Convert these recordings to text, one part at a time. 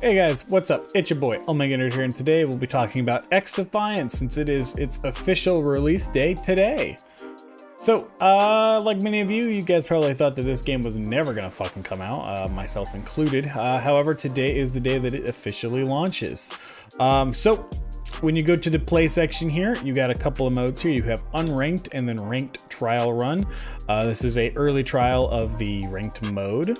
Hey guys, what's up? It's your boy ElMegaNerd here, and today we'll be talking about XDefiant since it is its official release day today. So, uh, like many of you, you guys probably thought that this game was never gonna fucking come out, uh, myself included. Uh, however, today is the day that it officially launches. Um, so, when you go to the play section here, you got a couple of modes here. You have unranked and then ranked trial run. Uh, this is a early trial of the ranked mode.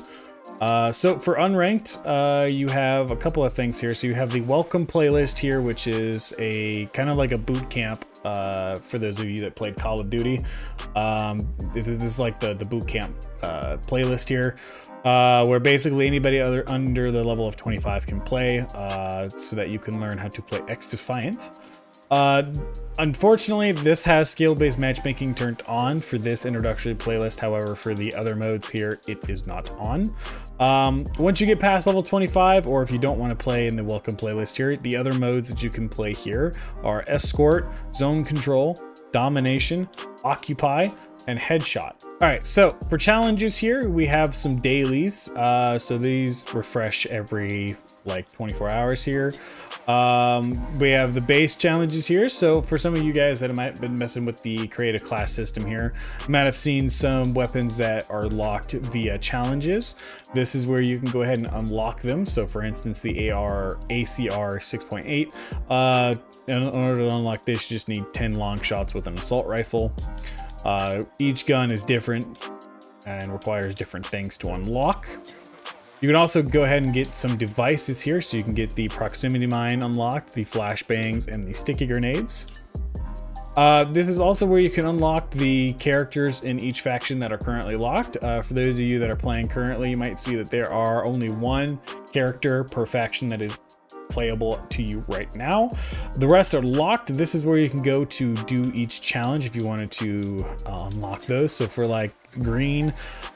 Uh, so for unranked, uh, you have a couple of things here. So you have the welcome playlist here, which is a kind of like a boot camp uh, for those of you that played Call of Duty. Um, this is like the, the boot camp uh, playlist here, uh, where basically anybody other under the level of 25 can play uh, so that you can learn how to play XDefiant. Uh, unfortunately, this has skill-based matchmaking turned on for this introductory playlist. However, for the other modes here, it is not on. Um, once you get past level 25, or if you don't want to play in the welcome playlist here, the other modes that you can play here are Escort, Zone Control, Domination, Occupy, and Headshot. All right, so for challenges here, we have some dailies. Uh, so these refresh every like 24 hours here. Um, we have the base challenges here. So for some of you guys that might have been messing with the create-a-class system here, you might have seen some weapons that are locked via challenges. This is where you can go ahead and unlock them. So for instance, the AR ACR 6.8, uh, in order to unlock this, you just need 10 long shots with an assault rifle. Uh, each gun is different and requires different things to unlock. You can also go ahead and get some devices here, so you can get the proximity mine unlocked, the flashbangs, and the sticky grenades. Uh, this is also where you can unlock the characters in each faction that are currently locked. Uh, for those of you that are playing currently, you might see that there are only one character per faction that is playable to you right now. The rest are locked. This is where you can go to do each challenge if you wanted to uh, unlock those. So for like green,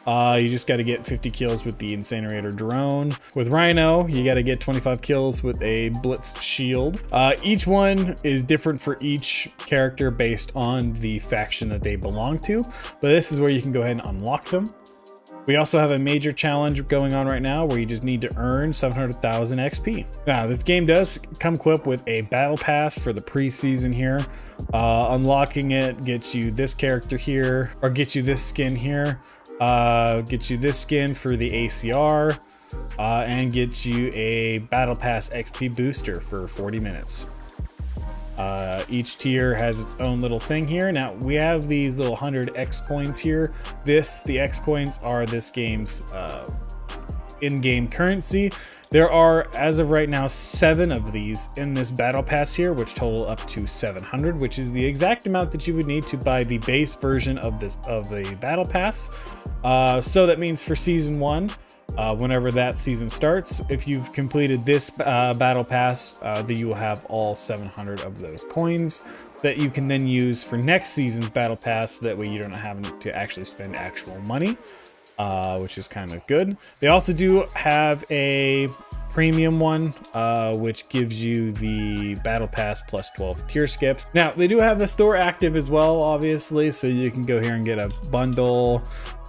uh, you just got to get 50 kills with the incinerator drone. With Rhino, you got to get 25 kills with a blitz shield. Uh, each one is different for each character based on the faction that they belong to, but this is where you can go ahead and unlock them. We also have a major challenge going on right now where you just need to earn 700,000 XP. Now, this game does come equipped with a battle pass for the preseason here. Uh, unlocking it gets you this character here, or gets you this skin here, uh, gets you this skin for the ACR, uh, and gets you a battle pass XP booster for 40 minutes. Uh, each tier has its own little thing here. Now we have these little 100 X coins here. This, the X coins are this game's uh, in-game currency. There are, as of right now, seven of these in this battle pass here, which total up to 700, which is the exact amount that you would need to buy the base version of this of the battle pass. Uh, so that means for season one, uh, whenever that season starts. If you've completed this uh, battle pass, uh, then you will have all 700 of those coins that you can then use for next season's battle pass. That way you don't have to actually spend actual money, uh, which is kind of good. They also do have a premium one, uh, which gives you the battle pass plus 12 tier skips. Now, they do have the store active as well, obviously, so you can go here and get a bundle,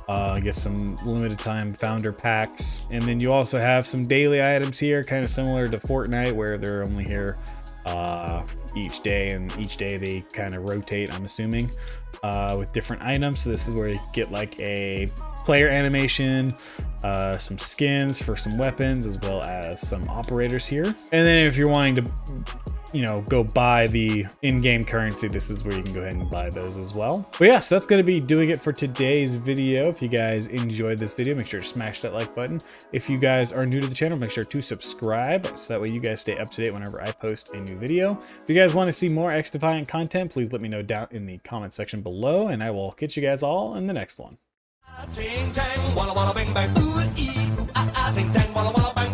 uh, get some limited time founder packs. And then you also have some daily items here, kind of similar to Fortnite, where they're only here uh, each day, and each day they kind of rotate, I'm assuming, uh, with different items. So this is where you get like a player animation, uh, some skins for some weapons, as well as some operators here. And then if you're wanting to you know, go buy the in-game currency, this is where you can go ahead and buy those as well. But yeah, so that's going to be doing it for today's video. If you guys enjoyed this video, make sure to smash that like button. If you guys are new to the channel, make sure to subscribe so that way you guys stay up to date whenever I post a new video. If you guys want to see more XDefiant content, please let me know down in the comment section below, and I will catch you guys all in the next one. Ting tang, walla walla bing bang. Ooh, ee, ooh, ah, ah, ting tang, walla walla.